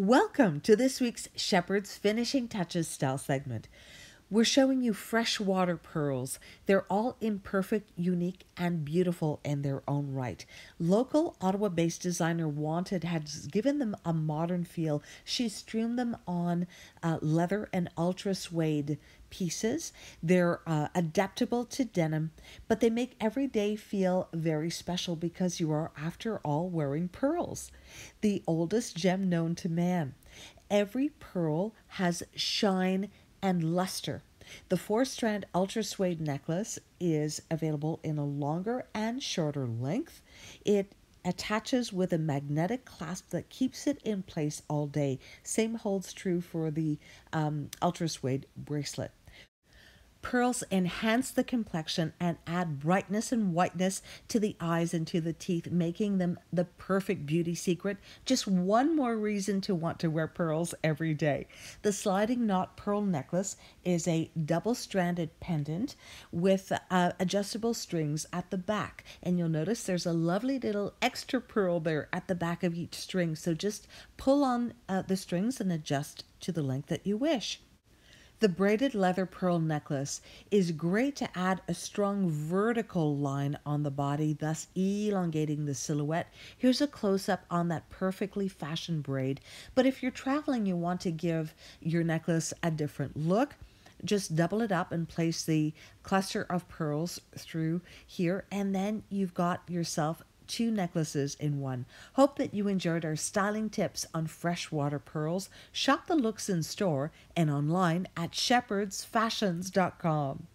Welcome to this week's Shepherd's Finishing Touches style segment. We're showing you freshwater pearls. They're all imperfect, unique, and beautiful in their own right. Local Ottawa based designer Wanted has given them a modern feel. She's streamed them on uh, leather and ultra suede pieces. They're uh, adaptable to denim, but they make every day feel very special because you are, after all, wearing pearls. The oldest gem known to man. Every pearl has shine and luster. The four strand ultra suede necklace is available in a longer and shorter length. It attaches with a magnetic clasp that keeps it in place all day. Same holds true for the um, ultra suede bracelet. Pearls enhance the complexion and add brightness and whiteness to the eyes and to the teeth, making them the perfect beauty secret. Just one more reason to want to wear pearls every day. The sliding knot pearl necklace is a double stranded pendant with uh, adjustable strings at the back. And you'll notice there's a lovely little extra pearl there at the back of each string. So just pull on uh, the strings and adjust to the length that you wish. The braided leather pearl necklace is great to add a strong vertical line on the body, thus elongating the silhouette. Here's a close up on that perfectly fashioned braid. But if you're traveling, you want to give your necklace a different look just double it up and place the cluster of pearls through here and then you've got yourself two necklaces in one. Hope that you enjoyed our styling tips on freshwater pearls. Shop the looks in store and online at shepherdsfashions.com.